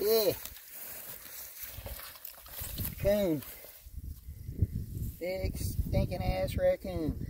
Yeah. Coon. Big stinking ass raccoon.